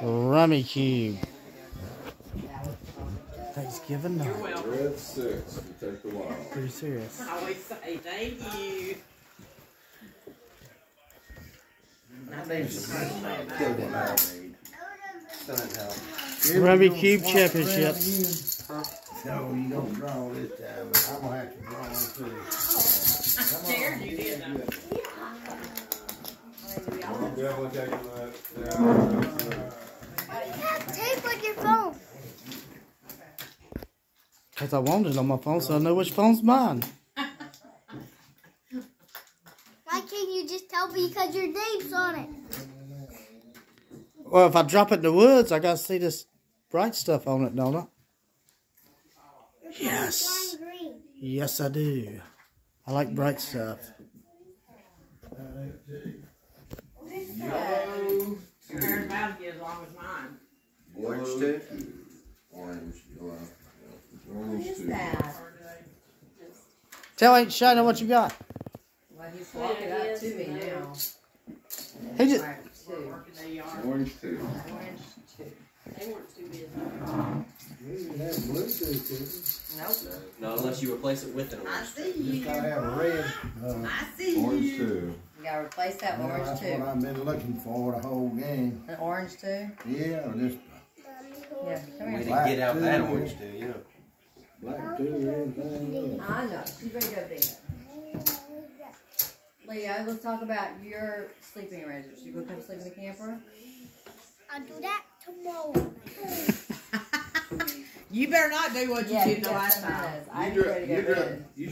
Rummikub. Thanksgiving You're night. welcome. Red six to take the wild. Pretty serious. I always say thank you. I think it's supposed to say that. Rummikub Championship. No, you don't draw this time. I'm gonna have to draw too. Oh, I scared you, didn't I? I'm definitely taking that down. Tape on your phone. Because I wanted it on my phone so I know which phone's mine. Why can't you just tell me because your name's on it? Well, if I drop it in the woods, I got to see this bright stuff on it, don't I? Yes. Yes, I do. I like bright stuff. Uh, Yours about to get as long as mine. Orange too? Orange, yellow. Orange two. Tell Aunt Shana what you got. Well, he's walking up to me now. He just Alright, two. Working the yard. Orange two. Orange, two. They weren't too busy. You have Bluetooth, too. Nope. No, unless you replace it with an I see You you. gotta have a red. Uh, I see Orange you. two. You gotta replace that orange that's what. I've been looking for the whole game. An orange too? Yeah, this Yeah, come We here. didn't get out that orange, do you? too, everything. I know, she's ready to go bed. Leo, let's talk about your sleeping arrangements. You gonna come sleep in the camper? I'll do that tomorrow. You better not do what you Yeah, did the last it time. I'm You ready to dri- go you